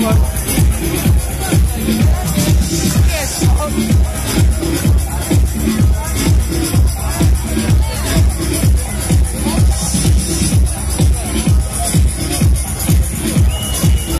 Yes.